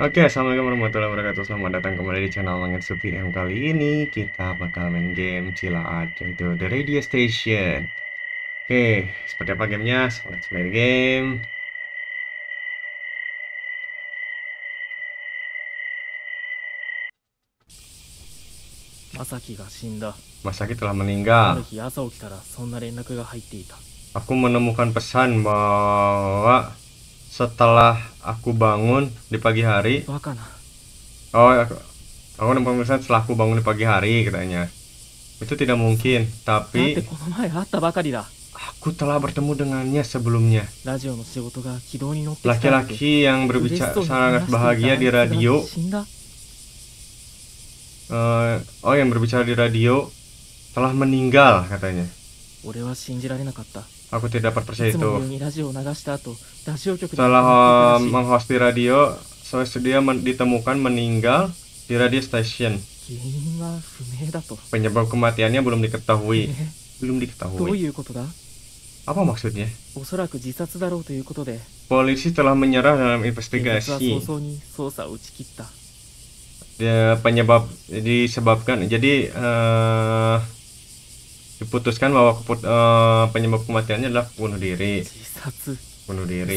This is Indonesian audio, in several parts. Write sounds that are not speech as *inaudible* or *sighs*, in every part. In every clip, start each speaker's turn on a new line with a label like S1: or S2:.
S1: Oke, okay, assalamualaikum warahmatullahi wabarakatuh. Selamat datang kembali di channel Langit M Kali ini kita bakal main game Cilaat yaitu The Radio Station. Oke, okay, seperti apa gamenya? So, let's play the game. Masaki telah meninggal aku menemukan pesan bahwa setelah aku bangun di pagi hari oh aku, aku menemukan pesan setelah aku bangun di pagi hari katanya. Itu tidak mungkin tapi aku telah bertemu dengannya sebelumnya. Laki-laki yang berbicara sangat bahagia di radio. uh, oh yang berbicara di radio telah meninggal katanya. Aku tidak percaya itu. Setelah eh, menghosti radio, Soesudia men ditemukan meninggal di radio station. Penyebab kematiannya belum diketahui.
S2: Eh,
S1: belum diketahui. Apa maksudnya? Polisi telah menyerah dalam investigasi. Dia penyebab disebabkan. Jadi uh, diputuskan bahwa keput, uh, penyebab kematiannya adalah bunuh diri. Bunuh diri.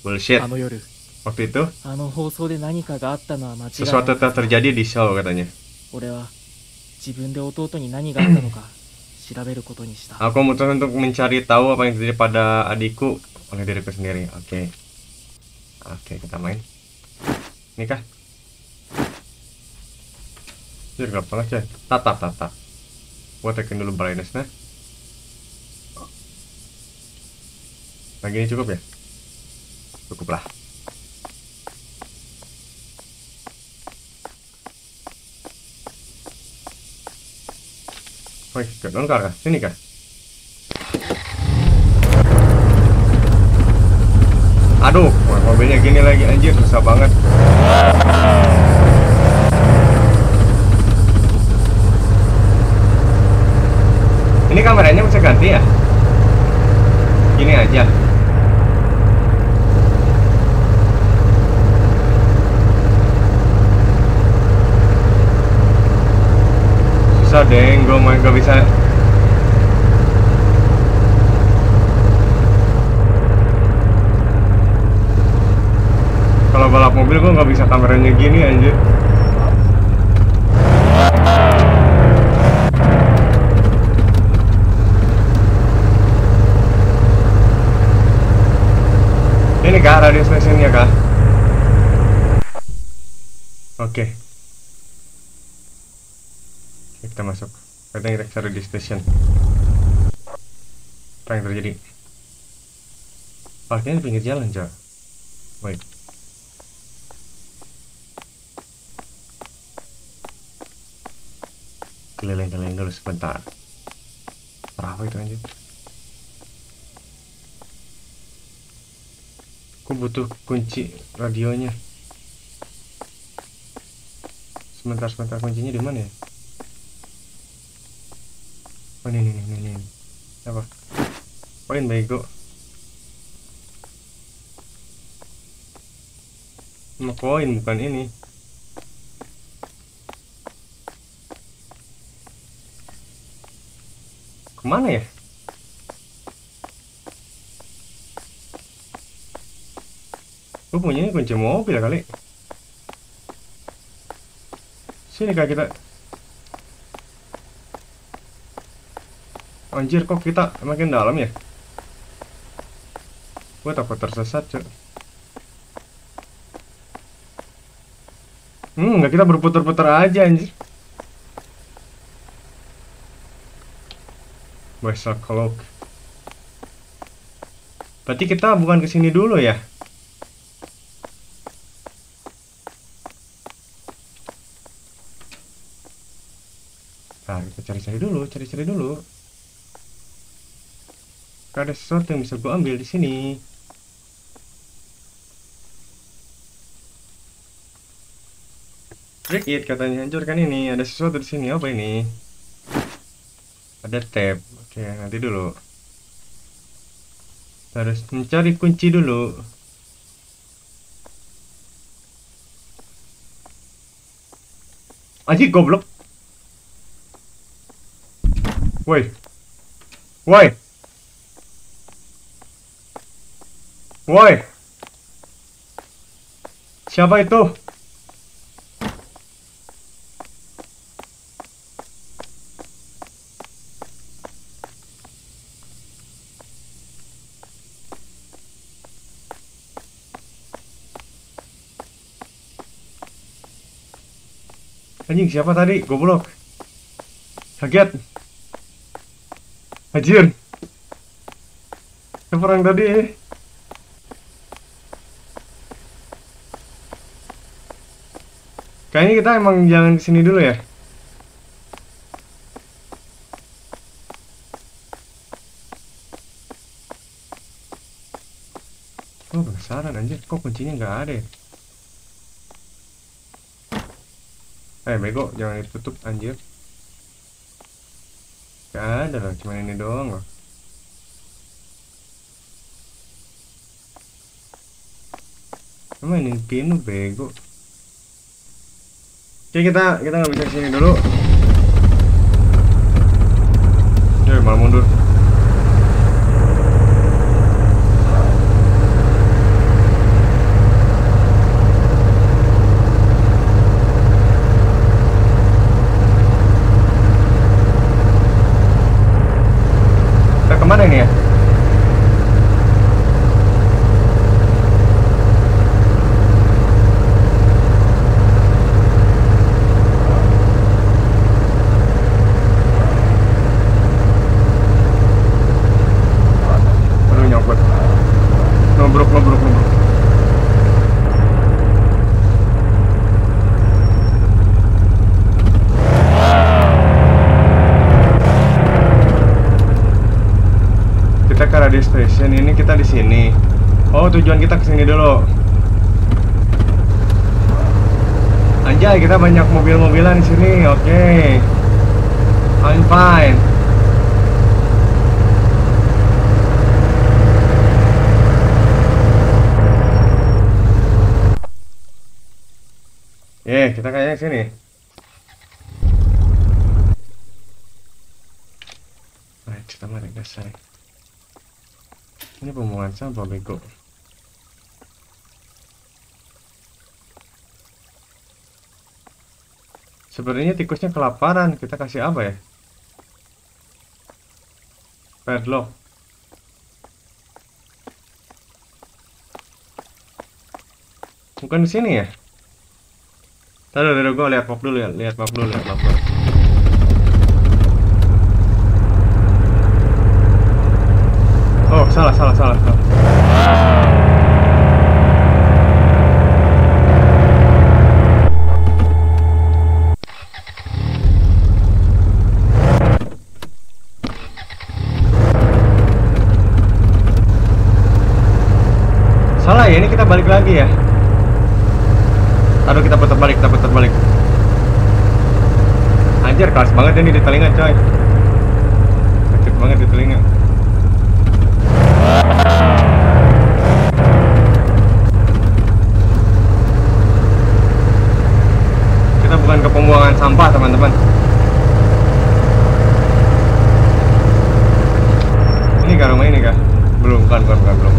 S1: Bullshit. Waktu itu, sesuatu telah terjadi di show katanya. Aku memutuskan untuk mencari tahu apa yang terjadi pada adikku oleh diriku sendiri. Oke. Okay. Oke, okay, kita main. Nikah. Jadi gak apa-apa, Tatap, tatap. Gua tekan dulu brightness-nya. Nah, gini cukup ya? Cukup lah. Woi, gak lengkap kah? Sini kah? Aduh, mobilnya gini lagi anjir, susah banget. Ini kameranya bisa ganti ya? Gini aja. Susah deh, gue main gak bisa Kalau balap mobil gue nggak bisa kameranya gini anjir. Ini kah radio stationnya kah? Oke. Oke, Kita masuk. Kita kita cari di station. Apa yang terjadi? Parkirnya di pinggir jalan, Cok. Wait. keliling-keliling dulu sebentar berapa itu anjir butuh kunci radionya. Sebentar sebentar kuncinya di mana ya? Oh ini ini ini ini apa? Poin bego mau koin bukan ini. Ke mana ya gue punya kunci mobil kali? Sini kak kita. Anjir kok kita makin dalam ya? Gue takut tersesat cuy hmm nggak kita berputar-putar aja anjir. Besok Cloak. Berarti kita bukan ke sini dulu ya? Nah, kita cari-cari dulu, cari-cari dulu. Ada sesuatu yang bisa gue ambil di sini. Break it katanya hancurkan ini. Ada sesuatu di sini. Apa ini? Ada tab. Oke, nanti dulu. Harus mencari kunci dulu. Anjing goblok. Woi. Woi. Woi. Siapa itu? Anjing siapa tadi? Goblok. Kaget. Anjir. Siapa orang tadi? Kayaknya kita emang jangan ke sini dulu ya. Oh penasaran anjir, kok kuncinya nggak ada ya? Eh bego, jangan ditutup anjir. Gak ada loh, cuma ini doang loh. Mainin pinu bego. Oke kita kita nggak bisa ke sini dulu. Ya malah mundur. Kita ke mana ini ya? Aduh nyangkut. Ngobrok ngobrok ngobrok. Kita ke radio station ini kita di sini. Oh tujuan kita ke sini dulu. Anjay kita banyak mobil-mobilan di sini. Oke. I'm fine. Eh, kita kayaknya sini. Nah, kita mari selesai. Ini pembuangan sampah bego. Sebenarnya tikusnya kelaparan. Kita kasih apa ya? Padlock. Bukan di sini ya? Taruh, taruh, gue lihat map dulu ya, lihat map dulu, lihat map dulu. Oh, salah, salah, salah. Salah ya, ini kita balik lagi ya. Aduh kita putar balik, kita putar balik. Anjir keras banget ini di telinga coy. Sakit banget di telinga. Kita bukan ke pembuangan sampah teman-teman. Ini kah rumah ini kah? Belum, bukan, bukan, bukan, belum.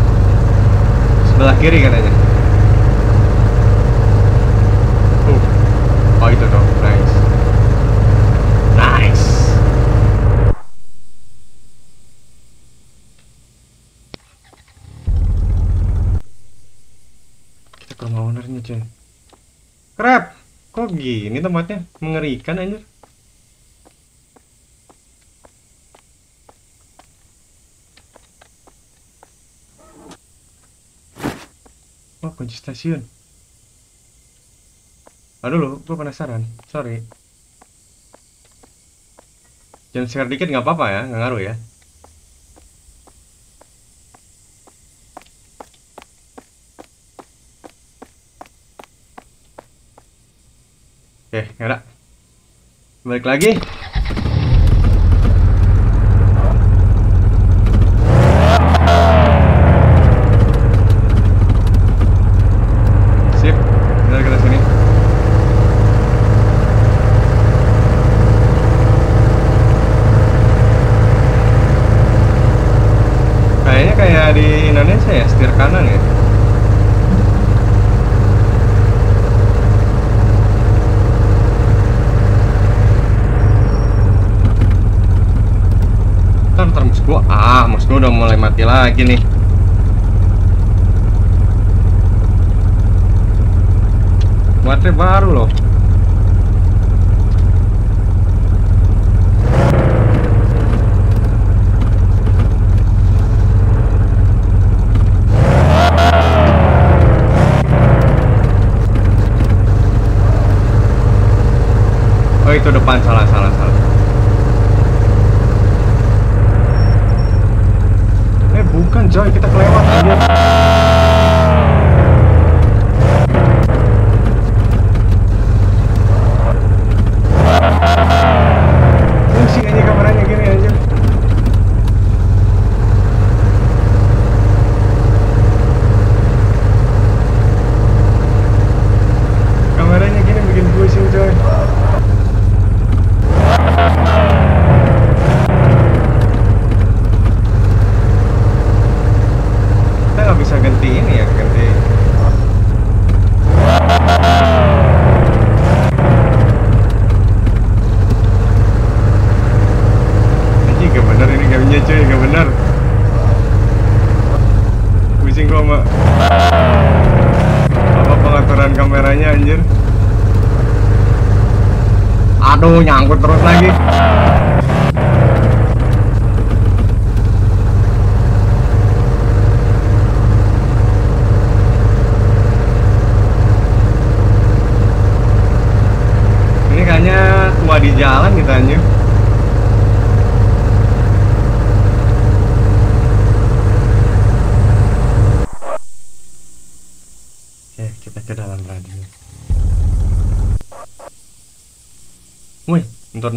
S1: Sebelah kiri katanya. Uh. Oh itu dong, nice. Nice. Kita ke rumah ownernya cuy. Crap, kok gini tempatnya? Mengerikan anjir. Oh, kunci stasiun. Aduh lo, gue penasaran. Sorry. Jangan share dikit nggak apa-apa ya, nggak ngaruh ya. Oke, nggak ada. Balik lagi. kanan ya? Ntar, ntar mus gua, ah udah mulai mati lagi nih Baterai baru loh Oh itu depan salah salah salah. Coy kita kelewat.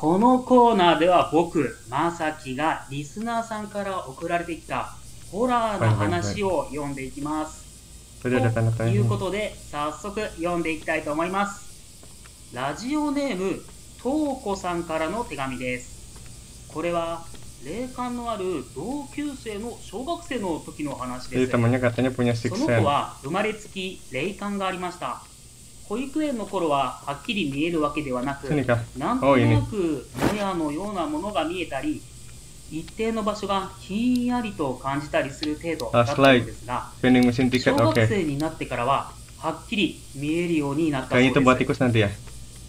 S3: このコーナーでは僕、正樹がリスナーさんから送られてきたホラーの話を読んでいきます。という.ことで、早速読んでいきたいと思います。ラジオネーム、とうこさんからの手紙です。これは、霊感のある同級生の小学生の時の話です。その子.は生まれつき霊感がありました保育園の頃ははっきり見えるわけではなく?なんとなくもやのようなものが見えたり一定の場所がひんやりと感じたりする程度だったのですが小学.生になってからははっきり見えるようになったそうで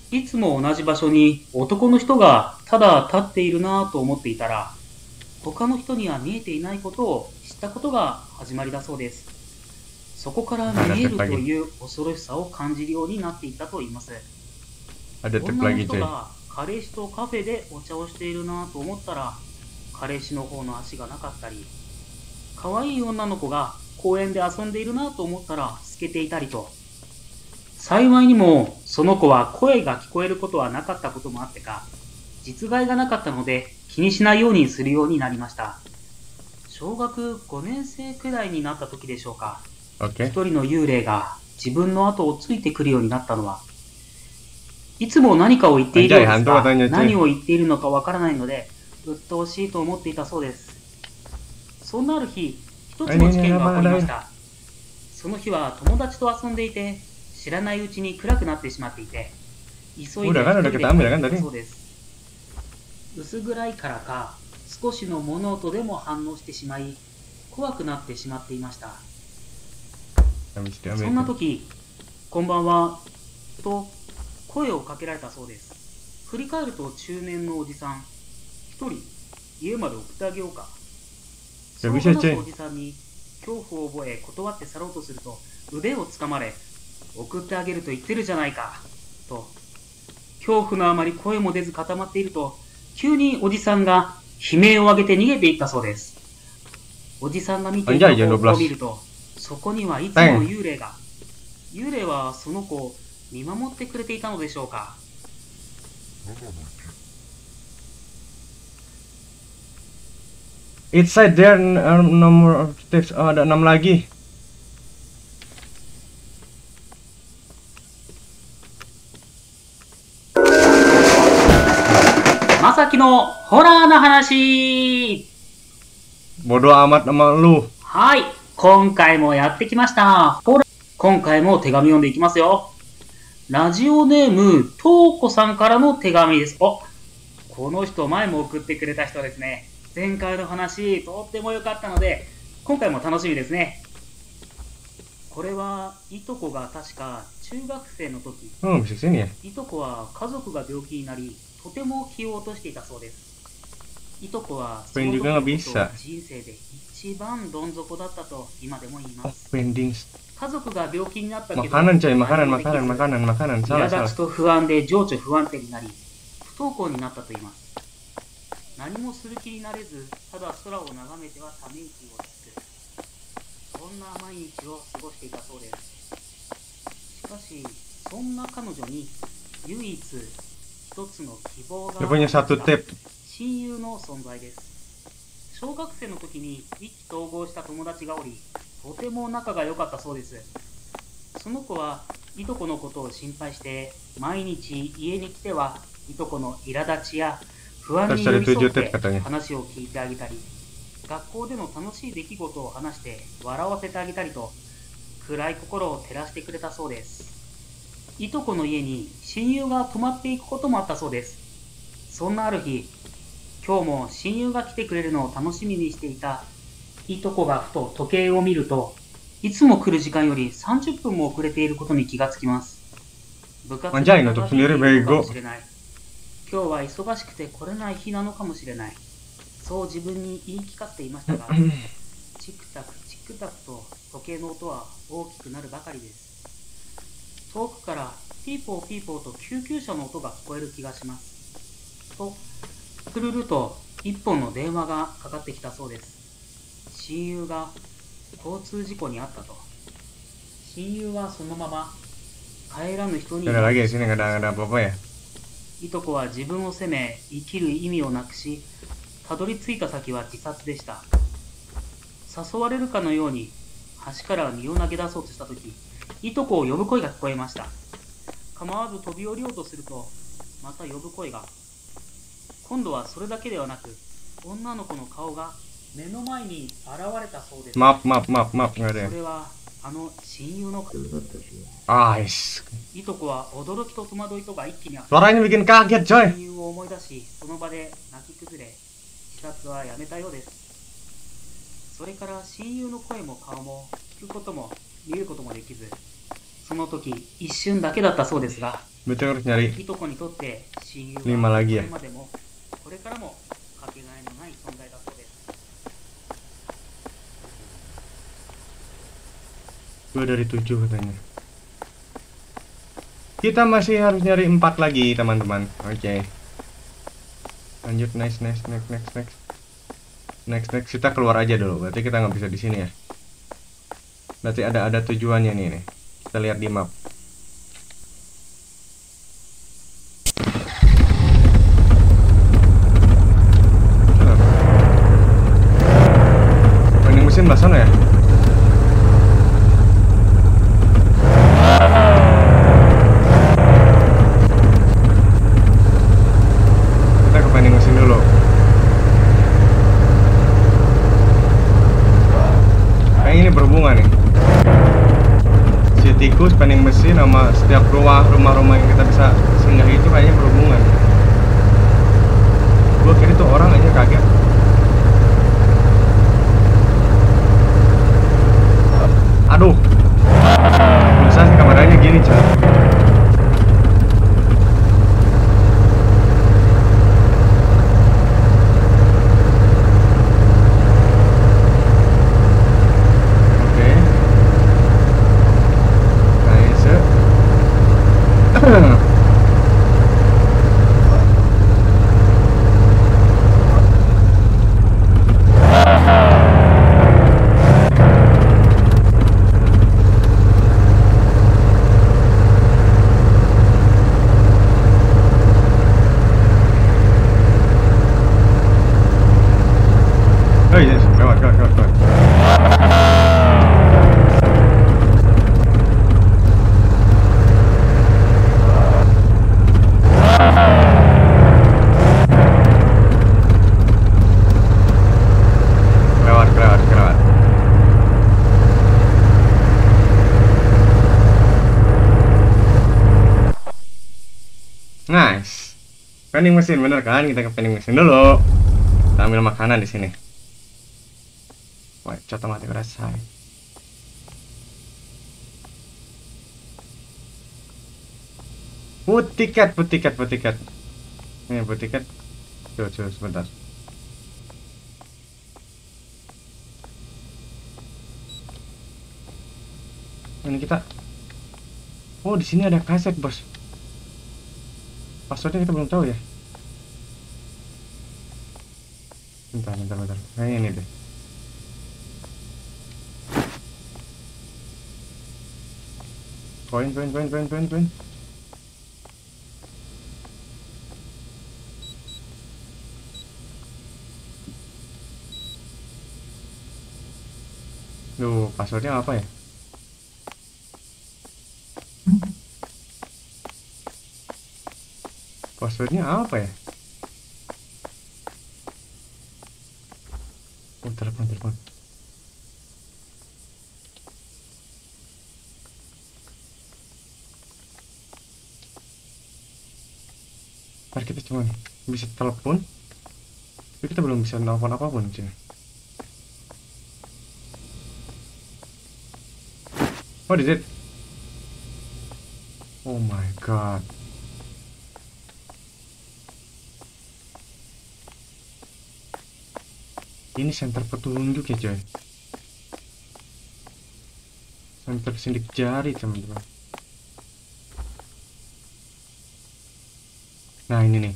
S3: す.いつも同じ場所に男の人がただ立っているなぁと思っていたら、他の人には見えていないことを知ったことが始まりだそうです。そこから見えるという恐ろしさを感じるようになっていったと言います。女の人.が彼氏とカフェでお茶をしているなぁと思ったら、彼氏の方の足がなかったり、可愛い女の子が公園で遊んでいるなぁと思ったら透けていたりと、幸いにもその子は声が聞こえることはなかったこともあってか、実害がなかったので気にしないようにするようになりました。小学5年生くらいになった時でしょうか。一人の幽霊が自分の後をついてくるようになったのは、いつも何かを言っているようですが、何を言っているのかわからないので、鬱陶しいと思っていたそうです。そんなある日、一つの事件が起こりました。その日は友達と遊んでいて、知らないうちに暗くなってしまっていて、急いで一人で帰?たそうです。薄暗いからか、少しの物音でも反応してしまい、怖くなってしまっていました。
S1: Habis
S3: そ
S1: diambil.
S3: んな時、こんばんは、と声をかけられたそうです。振り返ると中年のおじさん、一人家まで送ってあげようか。そう話すおじさんに恐怖を覚え断って去ろうとすると腕をつかまれ、送ってあげると言ってるじゃないか、と。恐怖のあまり声も出ず固まっていると、急におじさんが悲鳴を上げて逃げていったそうです。おじさんが見ていた
S1: Anjay, jam
S3: 方向を
S1: 12.
S3: 見ると、そこにはいつも幽霊が幽霊はその子を見守ってくれていたのでしょうか
S1: It's side there uh, nomor tips oh, ada 6 lagi.
S3: まさきのホラーな話
S1: Bodoh amat sama lu.
S3: はい、今回もやってきました。ホラ今回も手紙読んでいきますよ。ラジオネーム、とうこさんからの手紙です。おこの人前も送ってくれた人ですね。前回の話、とっても良かったので、今回も楽しみですね。これは、いとこが確か中学生の時、
S1: Hmm, sini ya.
S3: いとこは家族が病気になり、とても気を落としていたそうです。いとこはその時と.人生で一番どん底だったと今でも言いま
S1: Oh,
S3: す。家族が病気になったけど、
S1: Makanan
S3: と不安で情緒不安定になり、不登校になったと言います。何もする気になれず、ただ空を眺めてはため息をつく。そんな毎日を過ごしていたそうです。しかし、そんな彼女に唯一一つの希望が.親友の存在です小学生の時に意気投合した友達がおりとても仲が良かったそうです。その子はいとこのことを心配して毎日家に来てはいとこの苛立ちや不安に寄り添って話を聞いてあげたり学校での楽しい出来事を話して笑わせてあげたりと暗い心を照らしてくれたそうです。いとこの家に親友が泊まっていくこともあったそうです。そんなある日今日も親友が来てくれるのを楽しみにしていた。いとこがふと時計を見るといつも来る時間より30分も遅れていることに気がつきます。部活が長引いているのかも.しれない。今日は忙しくて来れない日なのかもしれない。そう自分に言い聞かせていましたが *clears throat* チクタクチクタクと時計の音は大きくなるばかりです。遠くからピーポーピーポーと救急車の音が聞こえる気がします。とくるると一本の電話がかかってきたそうです。親友が交通事故に遭ったと。親友はそのまま帰らぬ人に.いとこは自分を責め生きる意味をなくしたどり着いた先は自殺でした。誘われるかのように橋から身を投げ出そうとした時いとこを呼ぶ声が聞こえました。構わず飛び降りようとするとまた呼ぶ声が今度はそれだけではなく女の子の顔が目の前に現れたそうです
S1: Maaf, maaf, maaf, maaf, nggak ada
S3: そ
S1: ya.
S3: れはあの親友の
S1: Ah, yes.
S3: いとこは驚きと戸惑いとが一気にあ
S1: bikin kaget, coy.
S3: 親友を思い出しその場で泣き崩れ自殺はやめたようですそれから親友の声も顔も聞くことも見ることもできずその時一瞬だけだったそうですがいとこにとって親友はこれ?までもこれからもかけがえのない存在だそうです
S1: Dua dari tujuh katanya. Kita masih harus nyari empat lagi, teman-teman. Oke. Lanjut, next, next, next, next, next. Next, next. Kita keluar aja dulu. Berarti kita nggak bisa di sini ya. Berarti ada ada tujuannya nih, nih. Kita lihat di map. Singgahi itu kayaknya berhubungan. Gua kira itu orang aja kaget. Aduh. Bisa sih kameranya gini, Cak. Oke. Nice. Oh iya, lewat, lewat, lewat, lewat. Lewat, lewat, lewat. Nice. Vending mesin bener kan? Kita ke vending mesin dulu. Kita ambil makanan di sini. Wah, coba mati rasa. Put tiket, put tiket, put tiket. Ini put tiket. Coba, coba sebentar. Ini kita. Oh, di sini ada kaset, bos. Passwordnya kita belum tahu ya. Bentar, bentar, bentar. Kayaknya ini deh. Koin, koin, koin, koin, koin, koin. Duh, passwordnya apa ya? Passwordnya apa ya? Telepon, telepon. Ntar kita cuma bisa telepon. Tapi kita belum bisa nelfon apa pun sini. What is it? Oh my god. Ini center petunjuk ya coy. Center sidik jari teman-teman. Nah ini nih.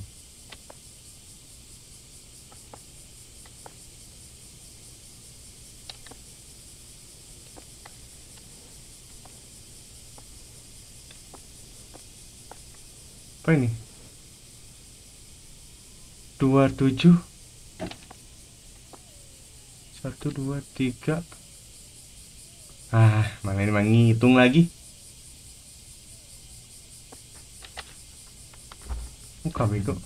S1: Apa ini? 27 satu dua tiga ah mana ini mah ngitung lagi muka bego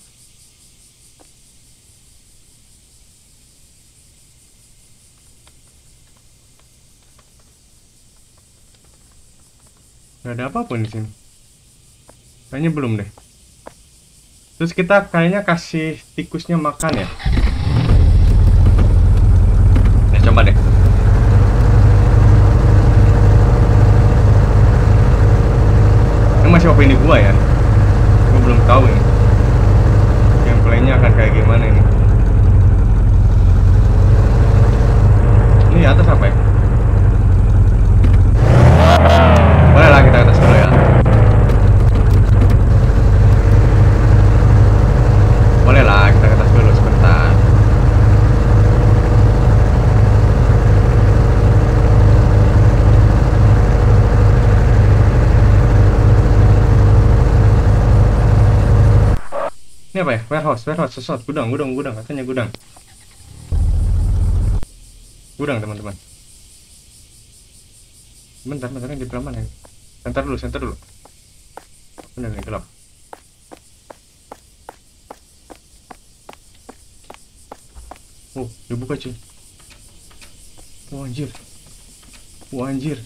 S1: Gak ada apa pun di sini. Kayaknya belum deh. Terus kita kayaknya kasih tikusnya makan ya. Nah, coba deh. Ini masih opini gua ya. Gua belum tahu ini. Gameplaynya akan kayak gimana ini. Ini atas apa ya? Boleh lah kita ke atas dulu ya. Boleh lah kita ke atas dulu sebentar. Ini apa ya? Warehouse, warehouse, sesuatu, gudang, gudang, gudang, katanya gudang. Gudang, teman-teman. Bentar, bentar, ini di mana ini? Center dulu, center dulu. Benar nih, gelap. Oh, dibuka cuy. Oh anjir. Oh anjir.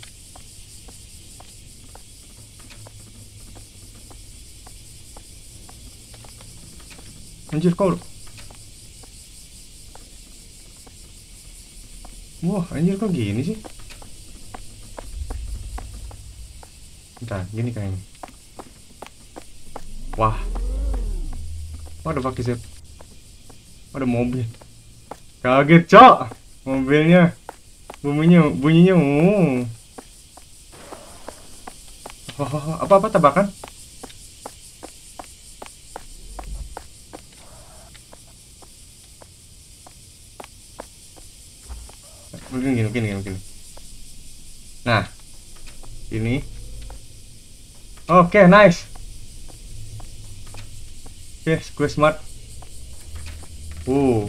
S1: Anjir kau. Wah, anjir kok gini sih? Bentar, gini kayaknya. Wah. What the fuck is? Ada mobil. Kaget, Cok. Mobilnya. Bunyinya, bunyinya. Oh. Oh, apa-apa tebakan? Mungkin gini, mungkin gini, mungkin. Nah, ini. Oke, nice. Oke, gue smart. Uh.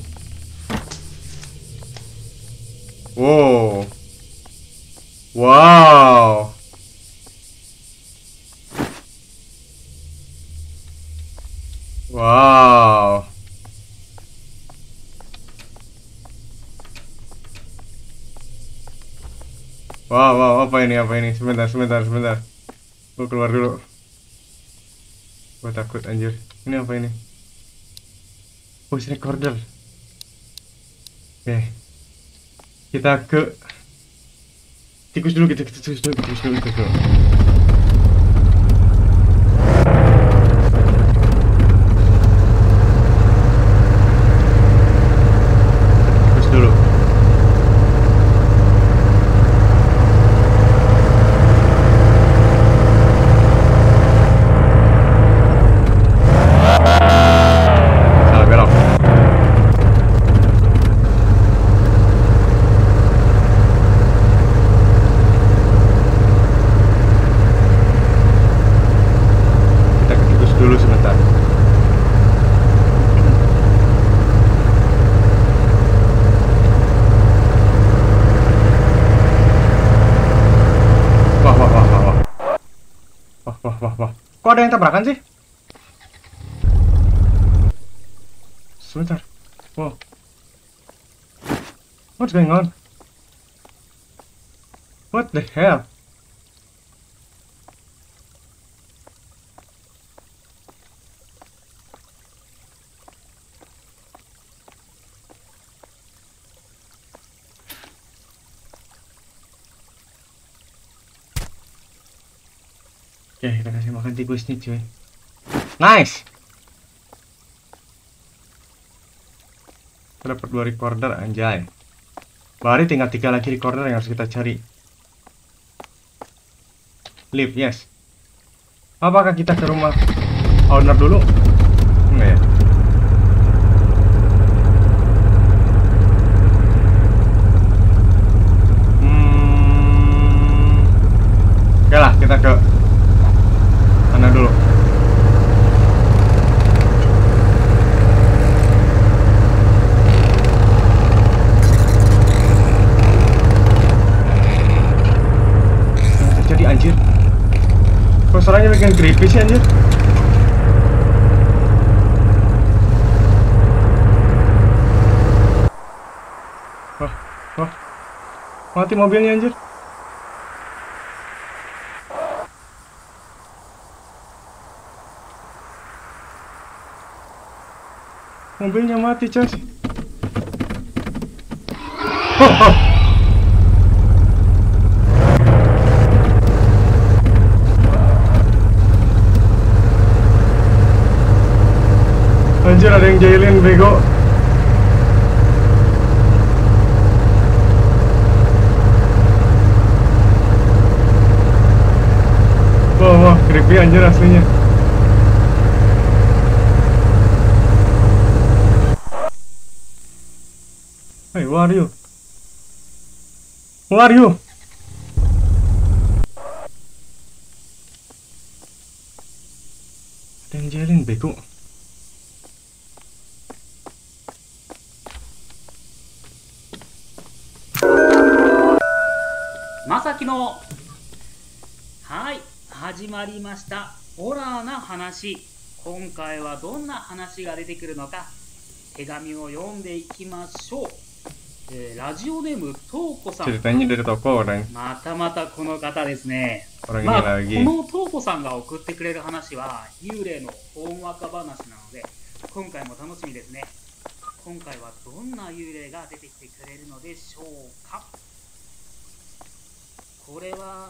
S1: Wow. Wow. Wow. Wow, wow, apa ini, apa ini? Sebentar, sebentar, sebentar. Gue keluar dulu. Gue takut anjir. Ini apa ini? Voice recorder. Oke. Kita ke tikus dulu kita tikus dulu tikus dulu tikus dulu. Tikus dulu. Salah belok. Kita ke tikus dulu sebentar. Wah, wah, wah, wah, wah. Wah, wah, wah, wah. Kok ada yang tabrakan sih? Sebentar. Wow. What's going on? What the hell? Oke, makan tikus nih, cuy. Nice! Kita dapat dua recorder, anjay. Berarti tinggal tiga lagi recorder yang harus kita cari. Lift, yes. Apakah kita ke rumah owner dulu? Enggak ya? Hmm. Oke lah, kita ke sana dulu. Yang terjadi anjir? Suaranya bikin creepy sih anjir? Wah, wah. Mati mobilnya anjir. Mobilnya mati, coy. *laughs* Anjir ada yang jahilin bego. Wah, wah, creepy anjir aslinya. Hey, who are you? Who are you?
S3: ました。ホラーな話。今回はどんな話が出てくるのか。手紙を読んでいきましょう、えーラジオネームとうこさんまたまたこの方ですね。まあ.このとうこさんが送ってくれる話は幽霊のほんわか話なので今回も楽しみですね。今回はどんな幽霊が出てきてくれるのでしょうか。これは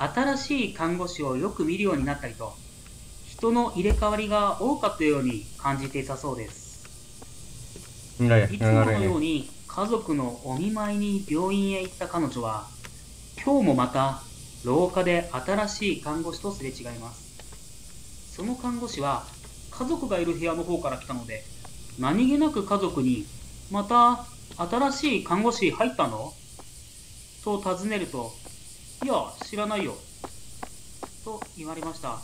S3: 新しい看護師をよく見るようになったりと人の入れ替わりが多かったように感じていたそうですいつものよ.うに家族のお見舞いに病院へ行った彼女は今日もまた廊下で新しい看護師とすれ違いますその看護師は家族がいる部屋の方から来たので何気なく家族に「また新しい看護師入ったの?」と尋ねると「いや知らないよ」と言われました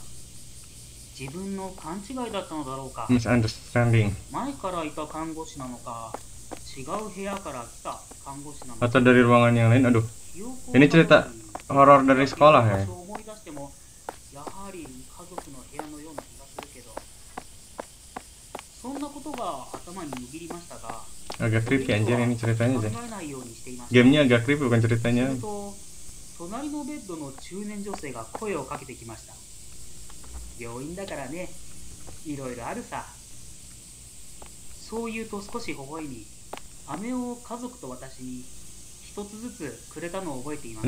S3: 自分の勘違いだったのだろうか
S1: Misunderstanding.
S3: 前からいた看護師なのか違う部屋から来た看護師なのか
S1: Atau dari ruangan yang lain. Aduh.
S3: 記憶を
S1: Ini cerita
S3: たどり
S1: horor dari sekolah ya?
S3: 場所を思い出してもやはり家族の部屋のような気がするけどそんなことが頭によぎりましたが
S1: Agak creepy anjir ini ceritanya
S3: 考
S1: deh.
S3: えないようにしていました
S1: Gamenya agak creepy bukan
S3: す
S1: ceritanya.
S3: 隣のベッドの中年女性が声をかけてきました。病院だからね。いろいろあるさ。そう言うと少し微笑み。飴を家族と私に一つずつくれたのを覚えています?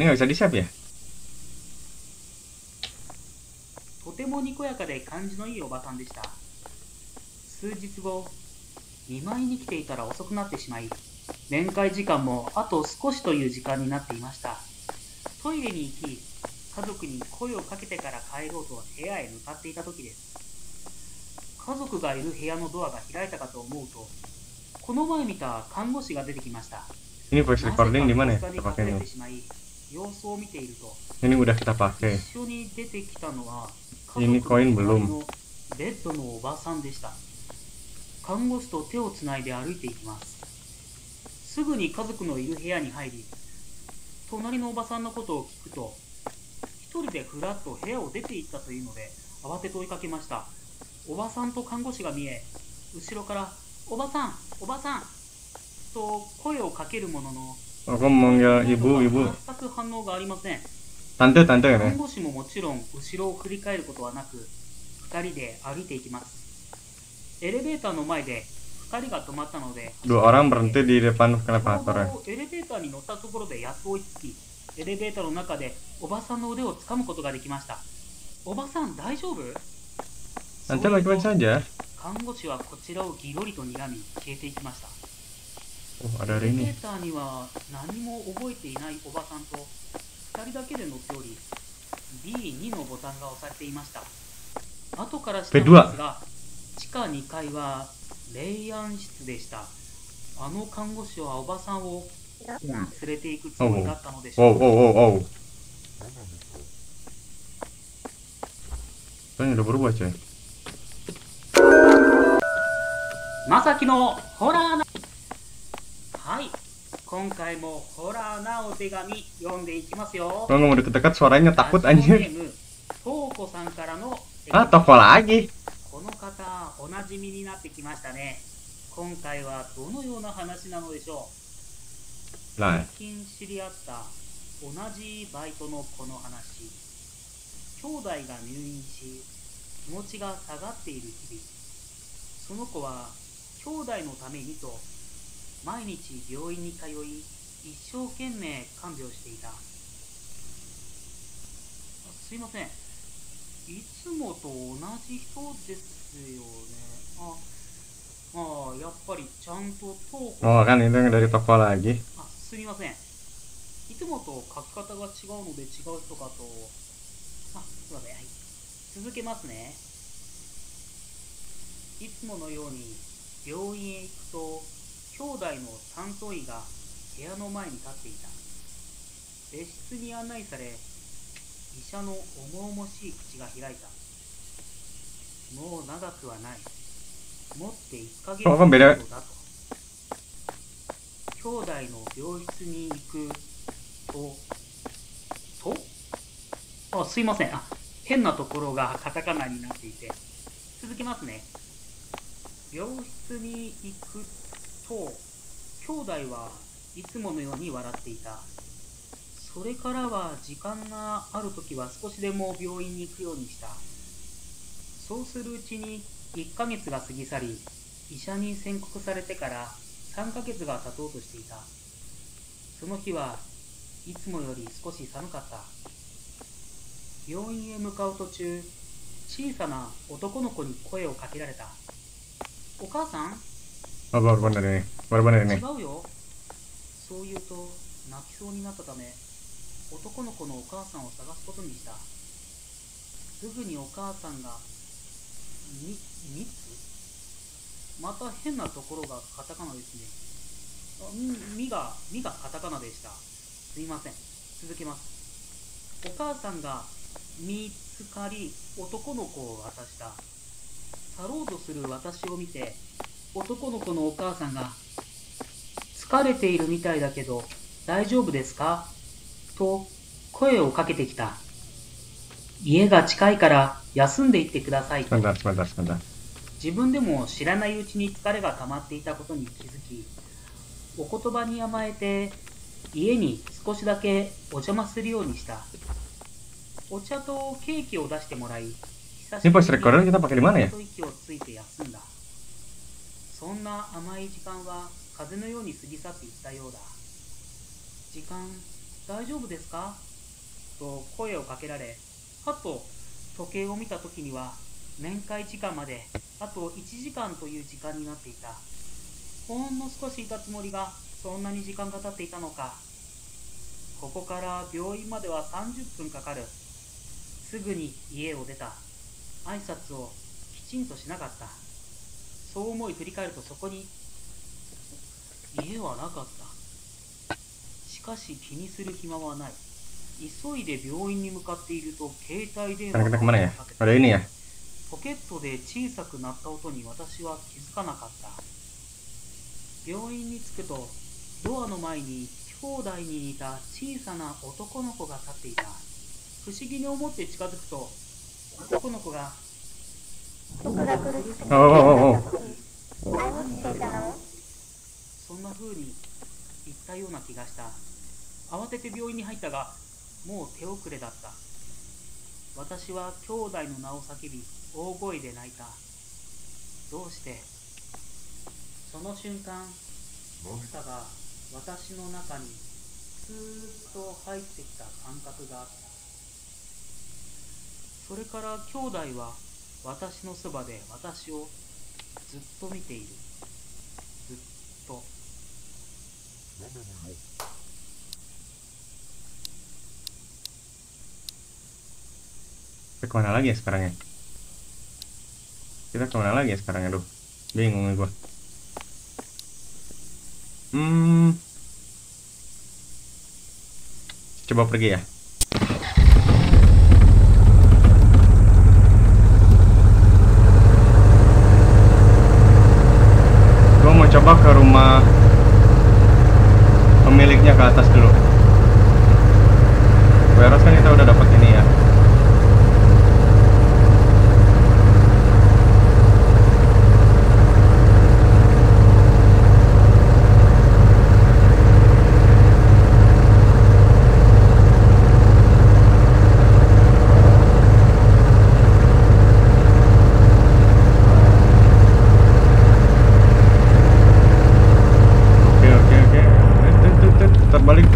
S3: とてもにこやかで感じのいいおばさんでした。数日後見舞いに来ていたら遅くなってしまい面会時間もあと少しという時間になっていましたトイレに行き家族に声をかけてから帰ろうと部屋へ向かっていた時です家族がいる部屋のドアが開いたかと思うとこの前見た看護師が出てきました
S1: Ini voice recording di mana ya? Kita
S3: さに隠れ
S1: pakainya.
S3: てしまい様子を見ていると
S1: Ini udah kita pakai.
S3: 一緒に出てきたのは
S1: Ini koin belum.
S3: ベッドのおばさんでした看護師と手をつないで歩いていきますすぐに家族のいる部屋に入り隣のおばさんのことを聞くと一人でふらっと部屋を出て行ったというので慌てて追いかけましたおばさんと看護師が見え後ろから「おばさんおばさん」と声をかけるものの.全く反応がありません
S1: tante
S3: 看?護師ももちろん後ろを振り返ることはなく2人で歩いていきますエレベーターの前で2人が止まったので
S1: Dua orang berhenti di depan
S3: ちょう
S1: elevator ya.
S3: どエレベーターに乗ったところでやっと追いつきエレベーターの中でおばさんの腕を掴むことができましたおばさん大丈夫
S1: ？Saja.
S3: 看護師はこちらをギロリと睨み消えていきました
S1: Oh, ada
S3: エレベ.ーターには何も覚えていないおばさんと2人だけで乗っており B2 のボタンが押されていました後から知ったのですが地下2階はレイアン室でした。あの看護師はおばさんを連れて行くつもりだったのでしょう。
S1: おうおうお
S3: まさきのホラーな。はい。今回もホラーなお手紙読んでいきますよ。どうも
S1: あ
S3: りがとうござさんからのあ、
S1: ト
S3: コ
S1: ラギ
S3: この方おなじみになってきましたね。今回はどのような話なのでしょう。最近知り合った同じバイトのこの話。兄弟が入院し気持ちが下がっている日々。その子は兄弟のためにと毎日病院に通い一生懸命看病していた。あすいません。いつもと同じ人ですよね。ああやっぱりちゃんと東
S1: oh kan itu yang dari toko lagi.
S3: あすみません。いつもと書き方が違うので違う人かと。あすいません。はい。続けますね。いつものように病院へ行くと兄弟の担当医が部屋の前に立っていた。別室に案内され医者の重々しい口が開いたもう長くはない。持って1ヶ月
S1: あベラ
S3: 程度だと兄弟の病室に行くと。と？あすいません。あ変なところがカタカナになっていて。続けますね。病室に行くと兄弟はいつものように笑っていた。それからは時間がある時は少しでも病院に行くようにしたそうするうちに1ヶ月が過ぎ去り医者に宣告されてから3ヶ月が経とうとしていた。その日はいつもより少し寒かった。病院へ向かう途中小さな男の子に声をかけられた。お母さん
S1: ？Oh, baru bener ini. Baru bener
S3: 違
S1: ini.
S3: うよ。そう言うと泣きそうになったため男の子のお母さんを探すことにした。すぐにお母さんがみつ？また変なところがカタカナですね。みみがみがカタカナでした。すいません。続けます。お母さんが見つかり男の子を渡した。去ろうとする私を見て男の子のお母さんが疲れているみたいだけど大丈夫ですか？と声をかけてきた。家が近いから休んでいってください.自分でも知らないうちに疲れが溜まっていたことに気づきお言葉に甘えて家に少しだけお邪魔するようにした。お茶とケーキを出してもらい久
S1: di mana ya?
S3: と息をついて休んだ。そんな甘い時間は風のように過ぎ去っていったようだ。時間大丈夫ですか？と声をかけられはっと時計を見た時には面会時間まであと1時間という時間になっていた。ほんの少しいたつもりがそんなに時間が経っていたのか。ここから病院までは30分かかる。すぐに家を出た。挨拶をきちんとしなかった。そう思い振り返るとそこに家はなかった。しかし気にする暇はない。急いで病院に向かっていると携帯電話が
S1: kemana?
S3: ポケットで小さくなった音に私は気づかなかった病院に着くとドアの前に兄弟に似た小さな男の子が立っていた不思議に思って近づくと男の子が
S1: Oh, oh, oh, oh.
S3: そんな風に言ったような気がした慌てて病院に入ったがもう手遅れだった。私は兄弟の名を叫び大声で泣いた。どうして？その瞬間何かが私の中にスーッと入ってきた感覚があった。それから兄弟は私のそばで私をずっと見ている。ずっと。
S1: Tapi ke mana lagi ya sekarang ya? Kita ke mana lagi ya sekarang aduh Bingung nih gua. Hmm. Coba pergi ya Gua mau coba ke rumah Pemiliknya ke atas dulu Warehouse kan kita udah dapat ini ya Oke oke oke. Eh, tut, tut, tut, Putar balik.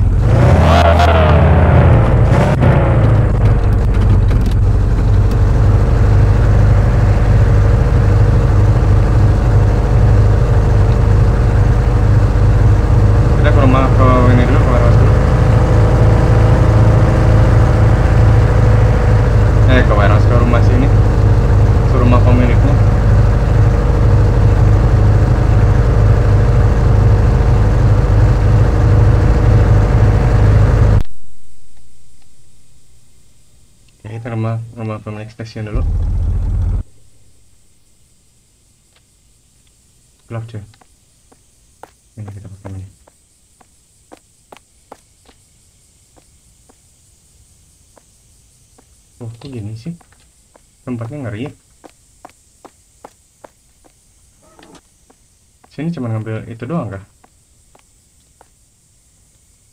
S1: Kita ke rumah ke ini dulu ke warehouse dulu. Eh ke warehouse ke rumah sini. Ke rumah pemiliknya. Ya kita rumah stasiun dulu. Gelap cuy. Ini kita pakai ini. Oh, kok gini sih? Tempatnya ngeri. Sini cuma ngambil itu doang kah?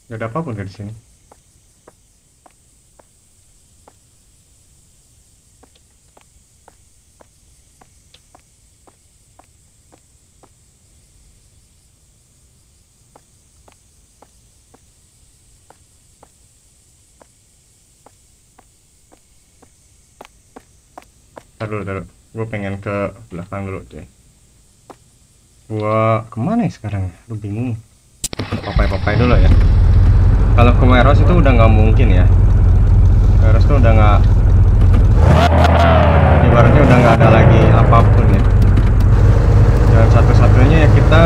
S1: Gak ada apa pun kan di sini. Taruh taruh. Gue pengen ke belakang dulu, cuy. Gua ke mana ya sekarang? Lu bingung. Papai-papai dulu ya. kalau ke Meros itu udah nggak mungkin ya Meros tuh udah nggak ibaratnya udah nggak ada lagi apa pun ya dan satu-satunya ya kita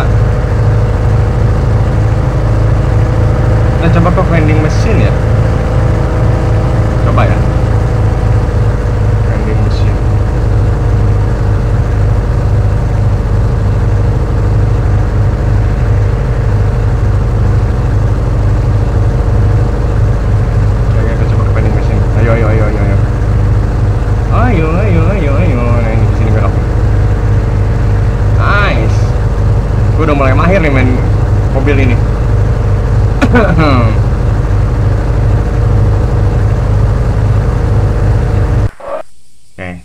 S1: kita coba ke vending machine ya coba ya vending machine Oke, kita coba ke vending machine. Ayo, ayo, ayo, ayo, ayo. Ayo, ayo, ayo, ayo. Nah, ini di sini belok. Nice. Gue udah mulai mahir nih main mobil ini. Oke. *coughs*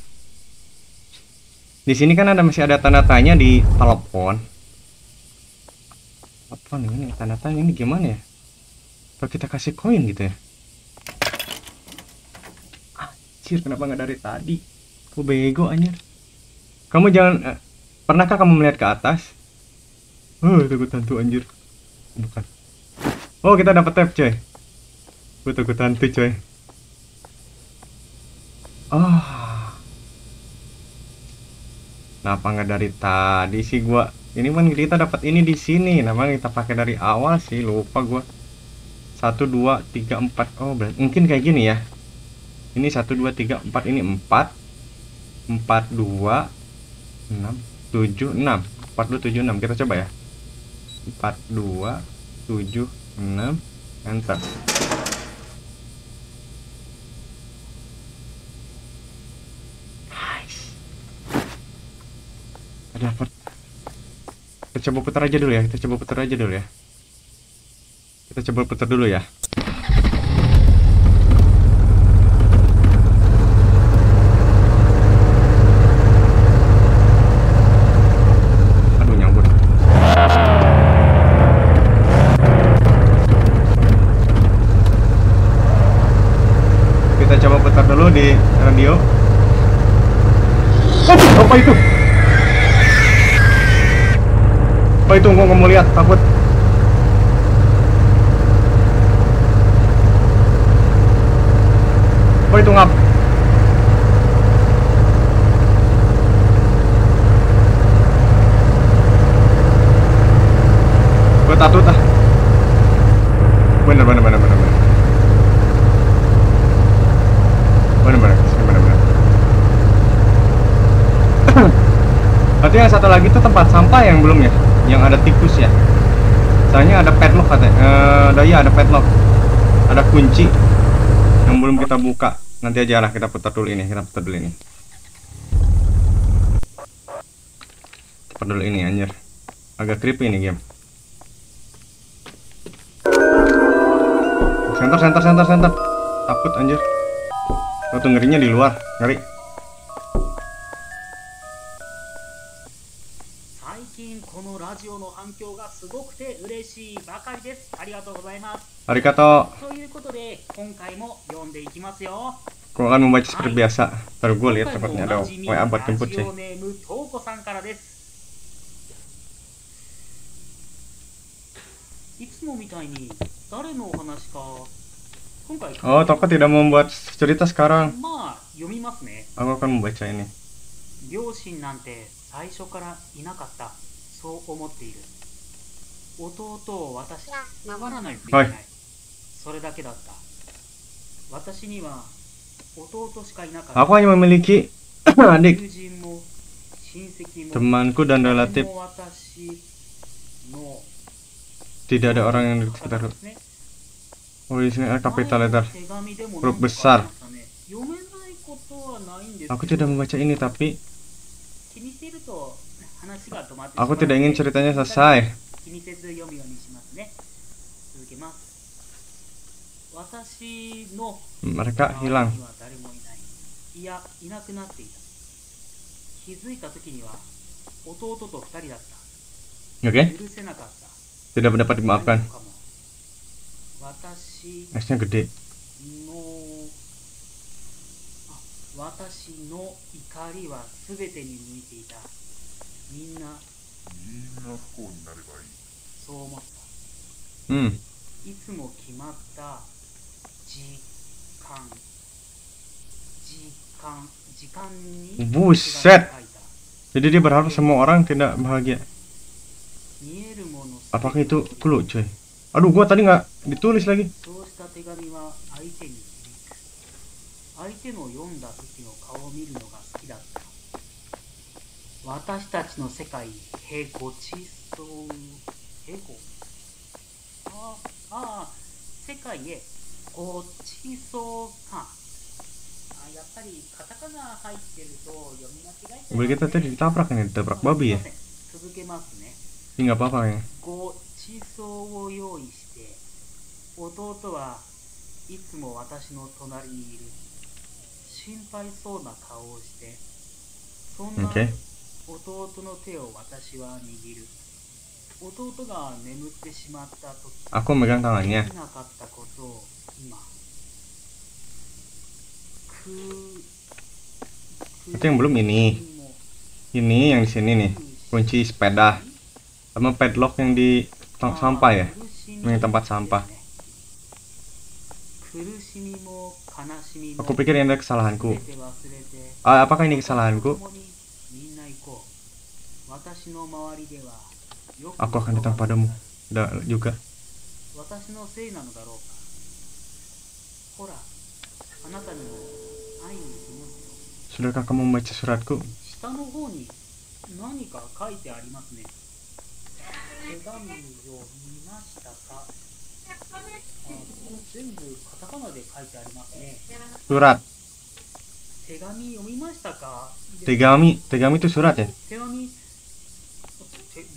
S1: Di sini kan ada masih ada tanda tanya di telepon. Apa nih ini tanda tanya ini gimana ya? Apa kita kasih koin gitu ya? Anjir, kenapa nggak dari tadi? Kok bego anjir? Kamu jangan eh, pernahkah kamu melihat ke atas? Oh, takut hantu anjir. Bukan. Oh, kita dapat tab, coy. Gue takut hantu, coy. Oh. Kenapa nggak dari tadi sih gua? Ini kan kita dapat ini di sini. Namanya kita pakai dari awal sih, lupa gua. Satu dua tiga empat. Oh, berarti mungkin kayak gini ya. Ini satu dua tiga empat ini empat empat dua enam tujuh enam empat dua tujuh enam kita coba ya empat dua tujuh enam enter Nice. ada apa kita coba putar aja dulu ya kita coba putar aja dulu ya. Kita coba putar dulu ya aduh nyambut kita coba putar di radio. Oh, apa itu? Apa itu? Gua mau lihat takut. Apa itu ngap gue takut ah bener bener bener bener bener bener bener sini bener bener berarti yang satu lagi itu tempat sampah yang belum ya? Yang ada tikus ya? Soalnya ada padlock katanya. Eh ada iya ada padlock. Ada kunci yang belum kita buka. Nanti aja lah kita putar dulu ini kita putar dulu ini. Putar dulu ini anjir. Agak creepy ini game. Center, center, center, center. Takut anjir. Tuh ngerinya di luar, ngeri.
S3: ありがとう。と。いうことで、今回も読んでいきますよ。
S1: こ
S3: れはも
S1: う
S3: 毎
S1: 日。こ
S3: と
S1: な
S3: いだろう。おい、あ。さんからです。いつもみたいに、誰の話か。今回、
S1: あ、とこてだ
S3: もん、読。ん
S1: もいちゃ。
S3: 両親なんて、最初からいなかった。そう思っている。弟を私守らないといけない、
S1: はい
S3: それだけだった私には弟しかいなかった
S1: Aku *laughs* hanya memiliki adik,
S3: 友人も親戚も
S1: temanku dan
S3: 誰
S1: relatif.
S3: も私の
S1: Tidak ada orang yang di
S3: 方
S1: sekitar.
S3: ですね
S1: Oh, di sini ada capital
S3: 前の
S1: letter.
S3: 手紙でも
S1: Huruf
S3: 何度か
S1: besar.
S3: ありましたね読めないことはないんですけど
S1: Aku tidak membaca ini tapi
S3: 気にしていると話が止まって
S1: aku
S3: しまう
S1: tidak ingin
S3: ので
S1: ceritanya selesai.
S3: 気にせず読むようにしますね続けます私の
S1: Mereka
S3: 周り
S1: hilang.
S3: には誰もいないいやいなくなっていた気づいた時には弟と二人だった
S1: Oke,
S3: 許せなかった
S1: tidak dapat dimaafkan.
S3: 何もかも私
S1: S-nya gede.
S3: のあ私の怒りは全てに向いていたみんな
S4: みんな不幸になればいい。
S3: そう思った
S1: Hmm.
S3: いつも決まった時間時間時間に
S1: Buset Jadi dia berharap semua orang tidak bahagia. Apakah itu clue, cuy? Aduh, gua tadi nggak ditulis lagi.
S3: 相手の読んだ時の顔を見るのが好きだった私たちの世界へごちそうへごああ世界へごちそうかあやっぱりカタカナ入ってると読み間違えちゃい
S1: Mobil
S3: ます
S1: kita tadi ditabrak ini, ditabrak babi ya.
S3: 続けますね
S1: Ini nggak apa-apa ya.
S3: ごちそうを用意して弟はいつも私の隣にいる心配そうな顔をしてそんな.弟の手を私は握る弟
S1: Aku megang
S3: で
S1: tangannya.
S3: きなかったことを今く
S1: Itu yang belum ini. Ini yang di sini nih. Kunci sepeda. Sama padlock yang di tong sampah ya. Yang tempat sampah. Aku pikir ini ada kesalahanku. Ah, apakah ini kesalahanku? Aku akan datang padamu. Da, juga.
S3: 私のせいなの aku akan datang padamu. Dan juga.
S1: Sudahkah kamu membaca suratku? Surat. Tegami, tegami itu surat ya?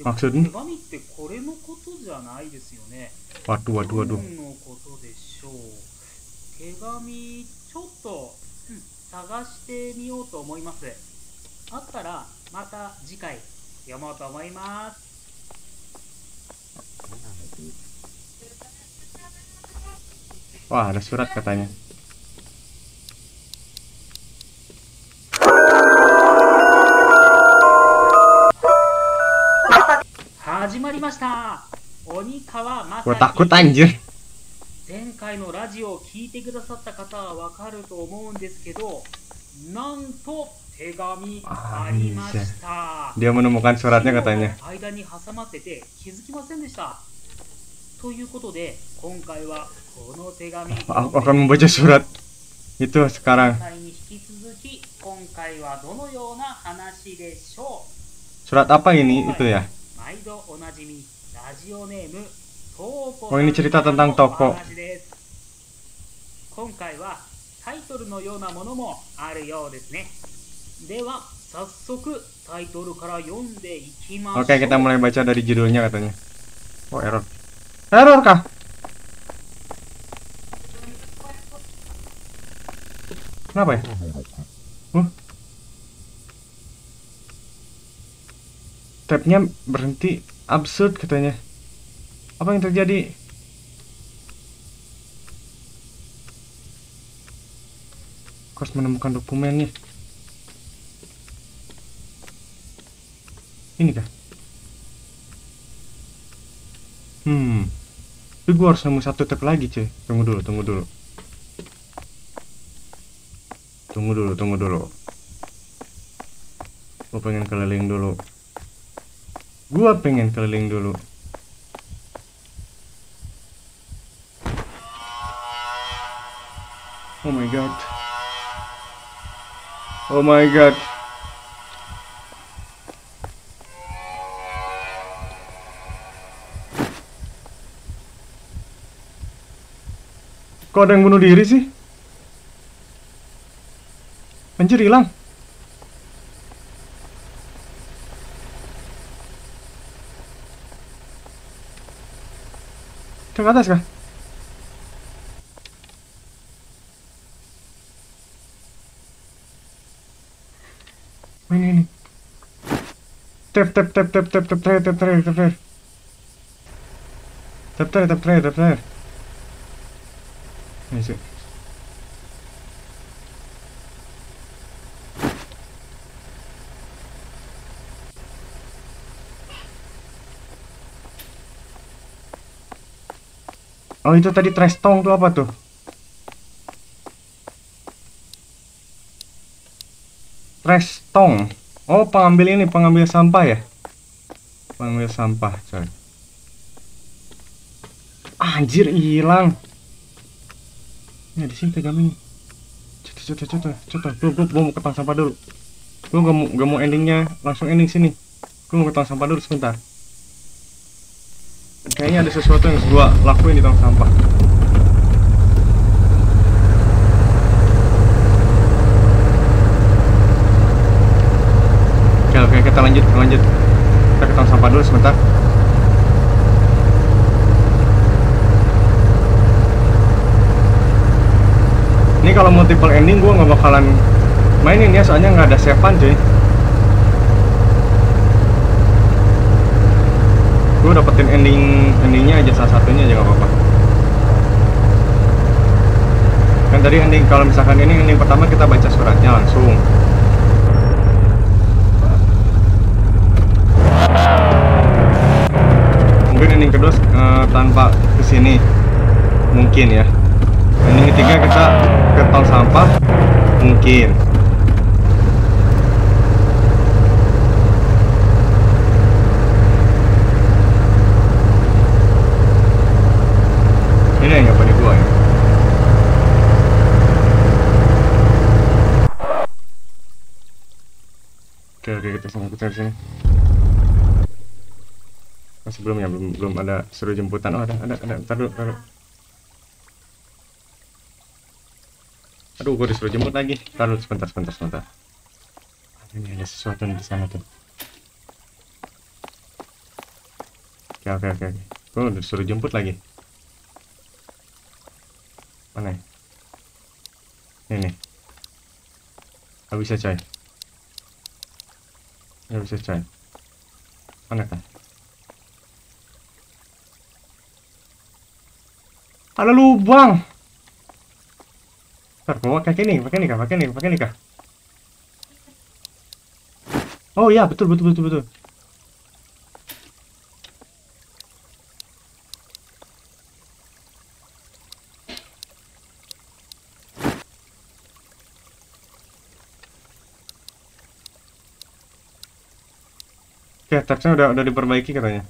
S1: マク
S3: セってこれのことじゃないですよね。
S1: ワット
S3: ワットワッ。のことでしょう。手紙ちょっと、探してみようと思います。あったらまた次回読もうと思います。
S1: わあ、あれ、それだったね。
S3: 始まりました鬼川まさ
S1: anjir.
S3: 前回のラジオを聞いてくださった方はわかると思うんですけどなんと手紙ありました
S1: Dia menemukan suratnya katanya.
S3: 間に挟まってて気づきませんでしたということで今回はこの手紙
S1: Aku akan membaca surat
S3: 引き続き今回はどのような話でしょう
S1: Surat apa ini? Itu ya.
S3: 毎度おなじみラジオネームトーコ
S1: Oh, ini cerita tentang
S3: さん
S1: toko
S3: のお話です今回はタイトルのようなものもあるようですねでは早速タイトルから読んでいきましょう
S1: Oke, kita mulai baca dari judulnya katanya. Oh, error. Error kah? Kenapa ya? Tabnya berhenti absurd katanya. Apa yang terjadi? Harus menemukan dokumennya. Ini kah? Hmm. Tapi gua harus nemu satu tab lagi, cuy. Tunggu dulu, tunggu dulu. Tunggu dulu, tunggu dulu. Gua pengen keliling dulu. Gua pengen keliling dulu. Oh my god. Oh my god. Kok ada yang bunuh diri sih? Anjir hilang. Ke atas kah? Tap tap tap Tap tap tap tap tap tap tap tap tap tap tap tap tap tap tap tap tap Ini Oh itu tadi trash tong tuh apa tuh? Trash tong. Oh pengambil ini pengambil sampah ya? Pengambil sampah coy. Anjir hilang. Ya di sini pegang ini. Coba coba coba coba. Gue gue mau ke tong sampah dulu. Gue gak mau gak mau endingnya langsung ending sini. Gue mau ke tong sampah dulu sebentar. Kayaknya ada sesuatu yang gua lakuin di tong sampah. Oke, oke, kita lanjut, kita lanjut. Kita ke tong sampah dulu sebentar. Ini kalau multiple ending gua nggak bakalan mainin ya, soalnya nggak ada savean cuy. Gue dapetin ending endingnya aja salah satunya aja nggak apa-apa. Kan tadi ending kalau misalkan ini ending pertama kita baca suratnya langsung. Mungkin ending kedua eh, tanpa ke sini. Mungkin ya. Ending ketiga kita ke tong sampah. Mungkin ini yang nggak gua ya oke oke kita sama kita di sini. Masih belum ya? Belum belum ada suruh jemputan. Oh ada ada ada. Ntar dulu ntar dulu. Aduh gua disuruh jemput lagi. Ntar dulu sebentar sebentar sebentar. Ini ada sesuatu di sana tuh. Oke oke oke gua disuruh jemput lagi. Mana ya? ini nih. Nggak bisa coy nggak bisa coy mana kan ada lubang Ntar, gua pakai ini, pakai ini kah, pakai ini, pakai ini kah? Oh iya, betul, betul, betul, betul. Tapsnya udah udah diperbaiki katanya.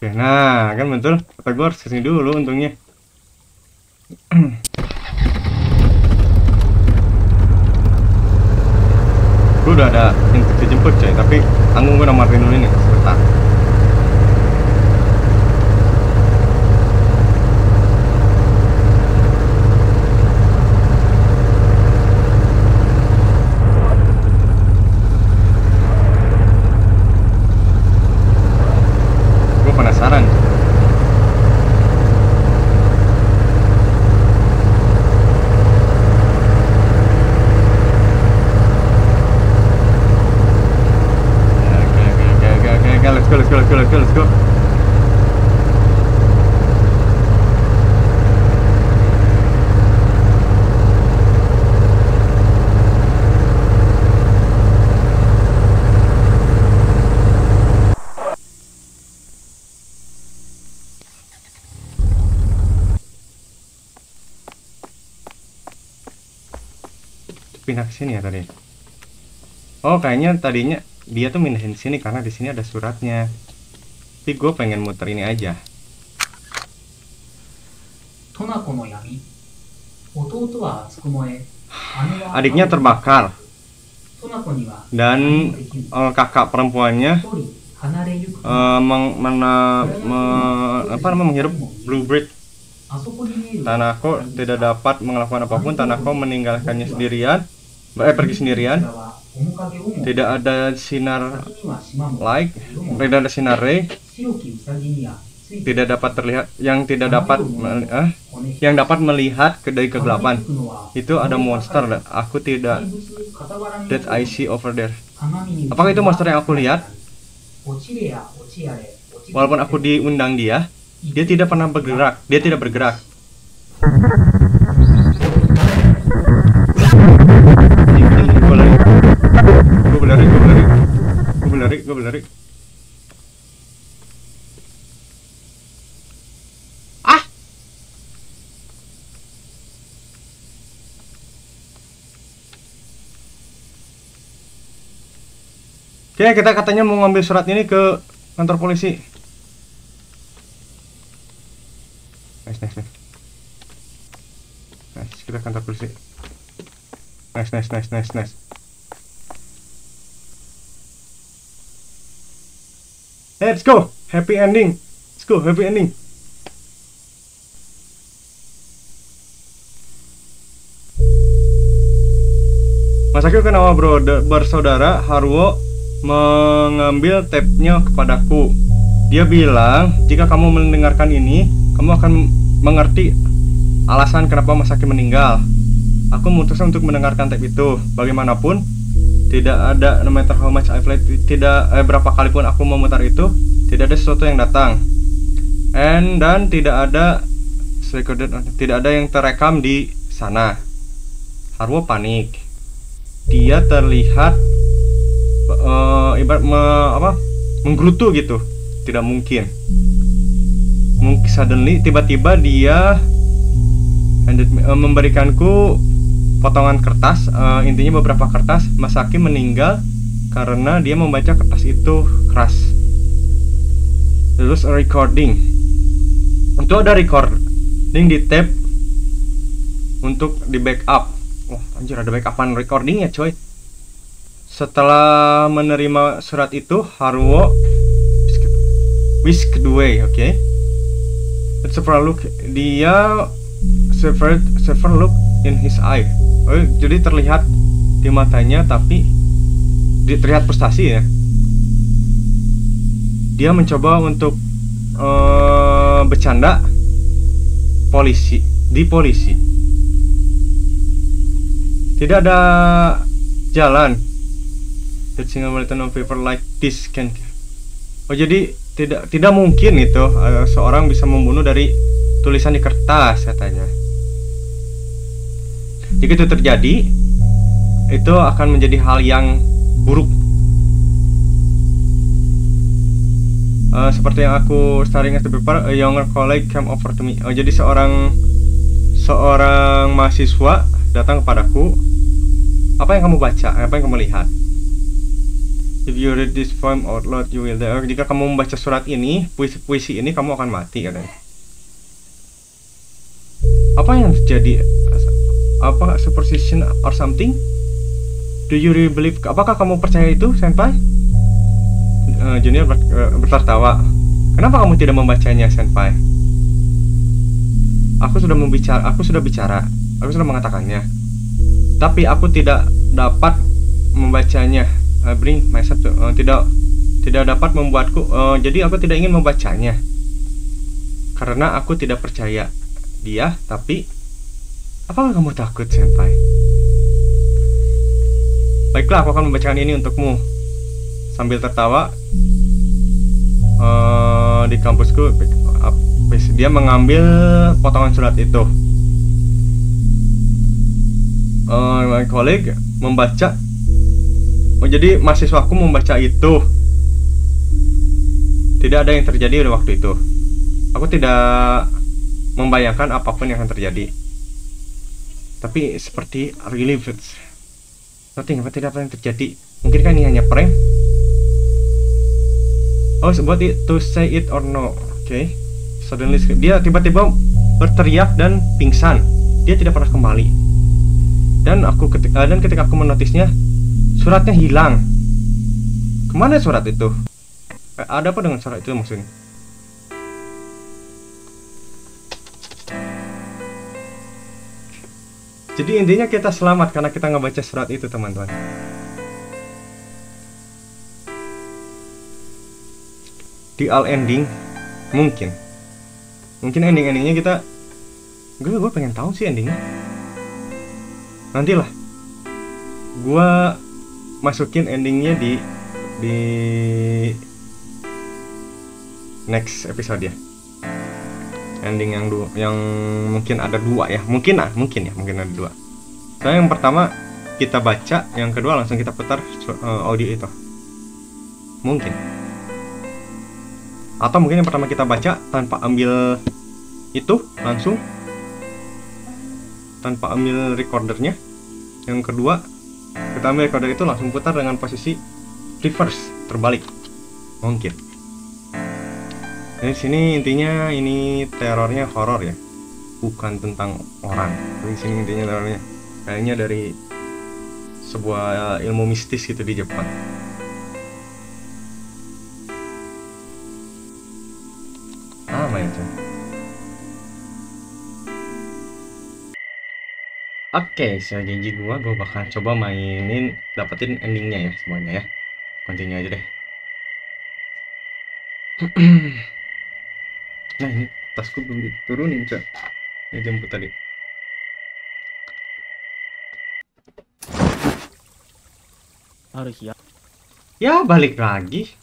S1: Oke, nah kan betul. Kata gue harus ke sini dulu untungnya. gue udah ada instruksi jemput coy, tapi tanggung gue nomor dulu ini sebentar. Gue penasaran. Ya, Oke, oke, oke, oke, oke, oke, let's go, let's go, let's go, let's go, let's go. pindah ke sini ya tadi. Oh kayaknya tadinya dia tuh mindahin sini karena di sini ada suratnya. Tapi gue pengen muter ini aja. Adiknya terbakar. Dan uh, kakak perempuannya uh, meng, mena, me, apa namanya menghirup blue bread tidak dapat melakukan apa pun Tanako meninggalkannya sendirian. Baik eh, pergi sendirian. Tidak ada sinar light, tidak ada sinar ray. Tidak dapat terlihat yang tidak dapat eh, yang dapat melihat kedai kegelapan. Itu ada monster. Aku tidak that I see over there. Apakah itu monster yang aku lihat? Walaupun aku diundang dia, dia tidak pernah bergerak. Dia tidak bergerak. gue boleh ah Oke, kita katanya mau ngambil surat ini ke kantor polisi. Nice, nice, nice. Nice, kita kantor polisi. Nice, nice, nice, nice, nice. Let's go. Happy ending. Let's go, happy ending. Masaki kenapa bro bersaudara Haruo mengambil tabnya kepadaku. Dia bilang, jika kamu mendengarkan ini, kamu akan mengerti alasan kenapa Masaki meninggal. Aku memutuskan untuk mendengarkan tab itu. Bagaimanapun, tidak ada no matter how much I played, tidak eh, berapa kali pun aku memutar itu, tidak ada sesuatu yang datang. And dan tidak ada recorded, tidak ada yang terekam di sana. Haruo panik. Dia terlihat uh, ibarat me, apa menggerutu gitu tidak mungkin mungkin suddenly tiba-tiba dia uh, memberikanku potongan kertas uh, intinya beberapa kertas Masaki meninggal karena dia membaca kertas itu keras terus recording itu ada recording di tape untuk di backup oh anjir ada backupan recordingnya coy setelah menerima surat itu, Haruo whisked away, oke? Okay? Several look, dia several, several look in his eye. Oh, jadi terlihat di matanya, tapi di, terlihat frustasi ya. Dia mencoba untuk uh, bercanda polisi di polisi. Tidak ada jalan that single written on paper like this can Oh jadi tidak tidak mungkin itu uh, seorang bisa membunuh dari tulisan di kertas katanya. Jika itu terjadi, itu akan menjadi hal yang buruk. Uh, seperti yang aku staring at the paper, a younger colleague came over to me. Oh, jadi seorang seorang mahasiswa datang kepadaku. Apa yang kamu baca? Apa yang kamu lihat? If you read this poem out loud, you will die. Jika kamu membaca surat ini, puisi, puisi ini, kamu akan mati katanya. Apa yang terjadi? Apa superstition or something? Do you really believe? Apakah kamu percaya itu, senpai? Uh, junior ber, uh, bertertawa. Kenapa kamu tidak membacanya, senpai? Aku sudah membicara, aku sudah bicara, aku sudah mengatakannya. Tapi aku tidak dapat membacanya uh, bring myself to, uh, tidak tidak dapat membuatku uh, jadi aku tidak ingin membacanya karena aku tidak percaya dia tapi apakah kamu takut senpai? Baiklah aku akan membacakan ini untukmu. Sambil tertawa uh, di kampusku dia mengambil potongan surat itu. Uh, my colleague membaca Oh jadi mahasiswaku membaca itu. Tidak ada yang terjadi pada waktu itu. Aku tidak membayangkan apa pun yang akan terjadi Tapi seperti really Nothing tidak apa yang terjadi. Mungkin kan ini hanya prank. Oh buat it to say it or no Oke okay. Suddenly dia tiba-tiba berteriak dan pingsan. Dia tidak pernah kembali. Dan aku ketika dan ketika aku menotisnya suratnya hilang. Ke mana surat itu? Eh, ada apa dengan surat itu maksudnya jadi intinya kita selamat karena kita ngebaca surat itu teman-teman. Di all ending mungkin. Mungkin ending-endingnya kita gue gue pengen tahu sih endingnya. Nantilah. Gue masukin endingnya di di next episode ya ending yang dua yang mungkin ada dua ya. Mungkin ah mungkin ya mungkin ada dua. So yang pertama kita baca yang kedua langsung kita putar uh, audio itu. Mungkin. Atau mungkin yang pertama kita baca tanpa ambil itu langsung. Tanpa ambil recordernya. Yang kedua kita ambil recorder itu langsung putar dengan posisi reverse terbalik. Mungkin di sini intinya ini terornya horor ya bukan tentang orang di sini intinya terornya kayaknya dari sebuah ilmu mistis gitu di Jepang apa Chan? Oke, saya janji gua, gua bakal coba mainin, dapetin endingnya ya semuanya ya. Continue aja deh. *clears throat* nah ini tasku belum diturunin cok ini jemput tadi
S2: harus ya
S1: ya balik lagi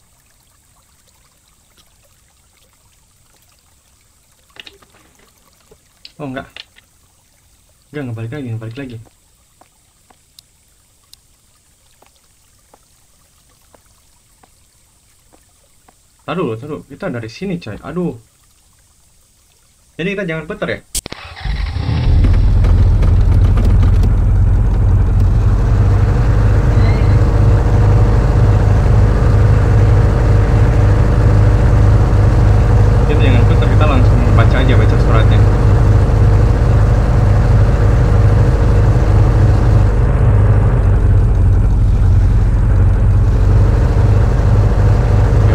S1: oh enggak enggak enggak balik lagi enggak balik lagi Taruh, taruh. Kita dari sini, coy. Aduh. Jadi kita jangan putar ya? Kita jangan putar, kita langsung baca aja baca suratnya.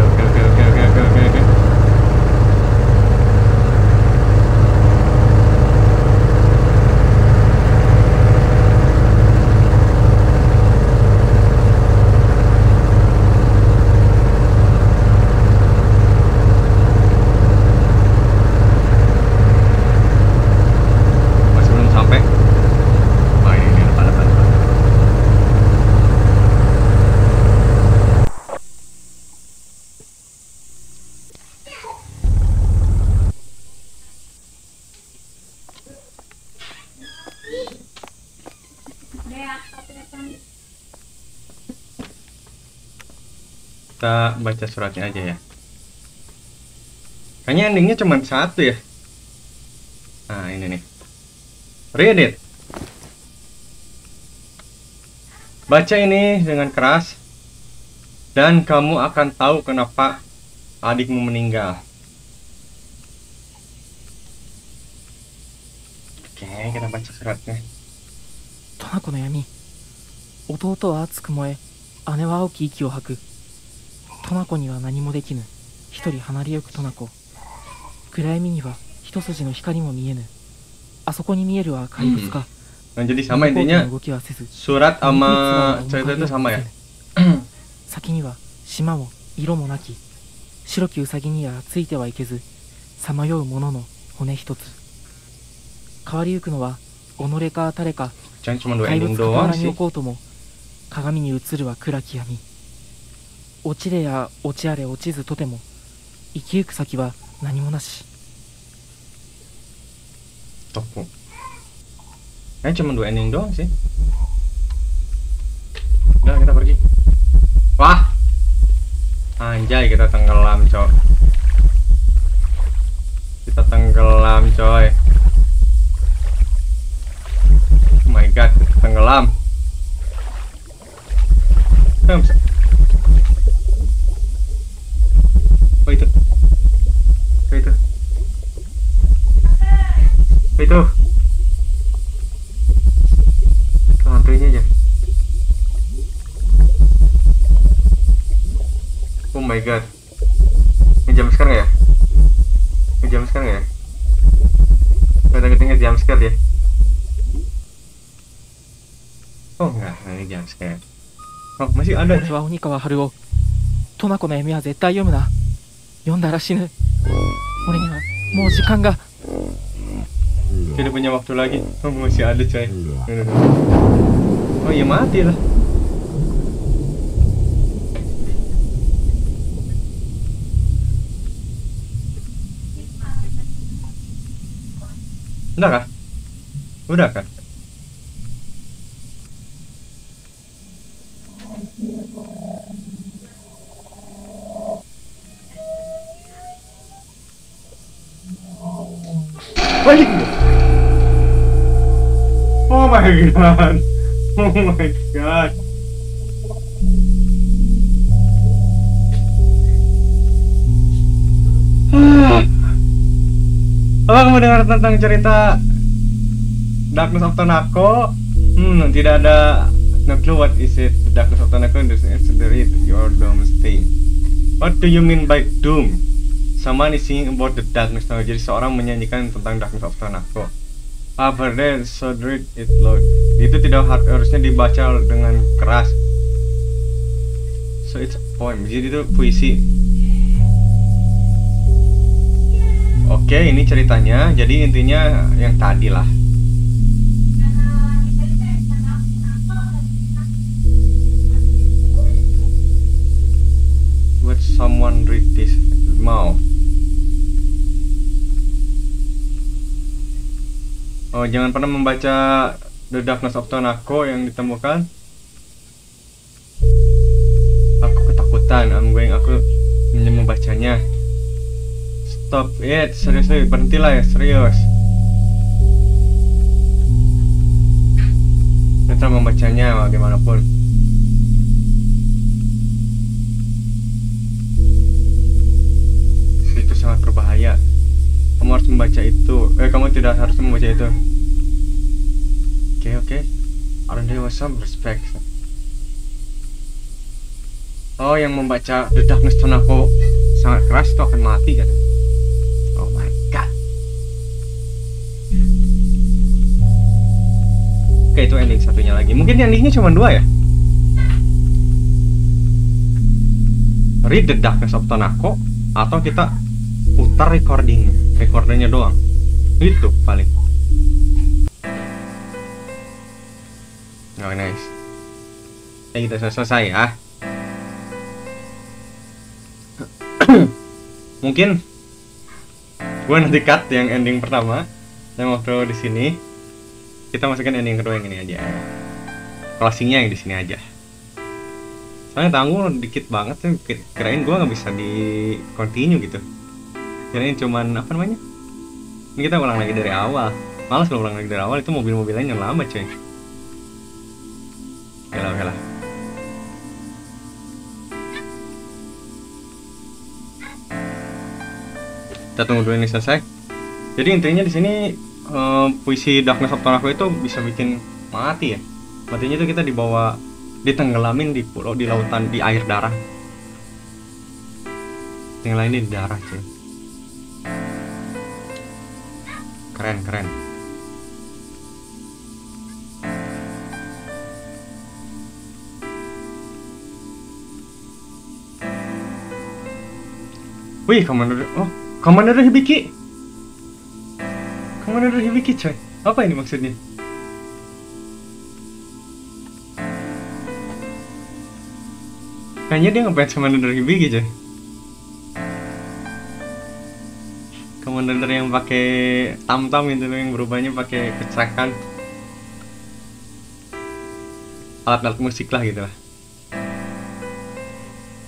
S1: Oke, oke, oke, oke, oke, oke, oke, oke. Masih belum sampai. Wah, ini, ini depan, depan, depan. Kita baca suratnya aja ya. Kayaknya endingnya cuma satu ya. Nah, ini nih. Read it. Baca ini dengan keras dan kamu akan tahu kenapa adikmu meninggal. Oke, kita baca suratnya.
S2: トナコの闇弟は熱く燃え姉は青き息を吐く トナコには何もできぬ。一人離れゆくトナコ。暗闇には一筋の光も見えぬ。あそこに見えるは怪物か、
S1: Nah, jadi sama
S2: 身
S1: intinya
S2: の動きはせず
S1: surat
S2: 秘密
S1: sama
S2: は面
S1: cerita
S2: 影
S1: itu
S2: を
S1: sama ya.
S2: 見せぬ *coughs* 先には島も色もなき白きウサギにはついてはいけずさまよう者の骨一つ。変わりゆくのは己か誰か怪物傍
S1: doang
S2: らに.置こうとも鏡に映るは暗き闇落ちれや落ちあれ落ちずとても生きゆく先は何もなし
S1: Toko. Kayaknya cuma dua ending doang sih. Udah kita pergi. Wah. Anjay kita tenggelam, cok. Kita tenggelam, coy. Oh my god, kita tenggelam. Kita nggak bisa. Apa itu? Apa itu? Apa itu? Itu hantunya aja. Oh my god. Ini jam sekarang ya? Ini jam sekarang ya? Kadang-kadang jam sekarang ya? Oh enggak, ini jam sekarang. Oh masih ada.
S2: 私は鬼川春夫トナコの闇は絶対読むな 読んだら死ぬ俺にはもう時間が
S1: Tidak punya waktu lagi. Oh masih ada coy. Tuh, tuh, tuh. Oh ya mati lah. Udah kah? Udah kan? balik oh my god oh my god *sighs* Apa kamu dengar tentang cerita Darkness of Tanako? Hmm, tidak ada no clue what is it. The Darkness of Tanako is the it your doomsday. What do you mean by doom? Someone is singing about the darkness. Nah, jadi seorang menyanyikan tentang Darkness of Tonako. However, then so read it loud. Itu tidak har- harusnya dibaca dengan keras. So it's a poem. Jadi itu puisi. Oke, ini ceritanya. Jadi intinya yang tadi lah. Would someone read this mouth? Oh, jangan pernah membaca The Darkness of Tonako yang ditemukan. Aku ketakutan. I'm going aku membacanya. Stop it, serius berhentilah ya, serius. Kita membacanya bagaimanapun. Itu sangat berbahaya. Kamu harus membaca itu. Eh, kamu tidak harus membaca itu. Oke, oke. There was some respect? Oh, yang membaca The Darkness Tonako sangat keras itu akan mati kan? Oh my god. Oke, itu ending satunya lagi. Mungkin endingnya cuma dua ya? Read The Darkness of Tonako atau kita putar recordingnya, recordingnya doang. Itu paling. Oh, nice. Ya kita selesai ya. *coughs* Mungkin gue nanti cut yang ending pertama yang waktu di sini kita masukkan ending kedua yang ini aja closingnya yang di sini aja soalnya tanggung dikit banget sih Kir- kirain gue nggak bisa di continue gitu kirain cuman apa namanya? Ini kita ulang lagi dari awal. Malas kalau ulang lagi dari awal itu mobil-mobilnya yang lama cuy. Oke lah oke lah kita tunggu dulu ini selesai. Jadi intinya di sini eh, puisi Darkness of Tonako itu bisa bikin mati ya. Matinya itu kita dibawa ditenggelamin di pulau di lautan di air darah. Lainnya di darah cuy keren keren. Wih, Commander Oh, Commander Hibiki Commander Hibiki coy. Apa ini maksudnya? Kayaknya dia ngefans Commander Hibiki coy Commander yang pakai tam-tam itu loh, yang berubahnya pakai kecakan alat-alat musik lah gitu lah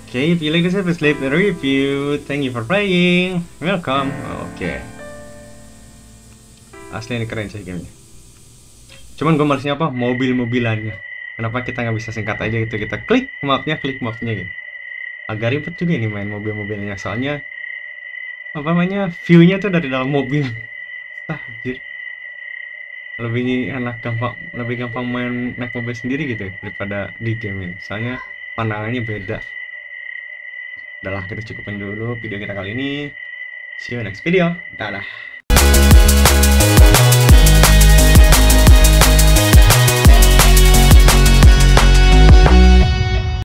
S1: Okay, if you like this episode, leave a review. Thank you for playing. Welcome. Oke. Asli ini keren sih gamenya. Cuman gue malesnya apa? Mobil-mobilannya. Kenapa kita nggak bisa singkat aja gitu? Kita klik mapnya, klik mapnya gitu. Agak ribet juga nih main mobil-mobilnya. Soalnya apa namanya? View-nya tuh dari dalam mobil. Ah, anjir. Lebih enak gampang, lebih gampang main naik mobil sendiri gitu ya, daripada di game ini. Soalnya pandangannya beda. Udahlah kita cukupin dulu video kita kali ini. See you next video. Dadah.